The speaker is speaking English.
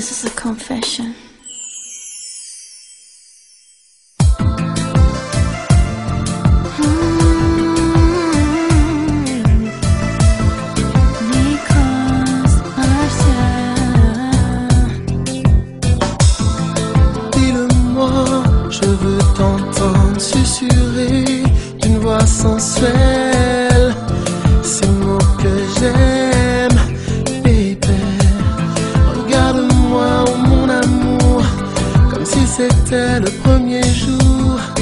This is a confession. shoe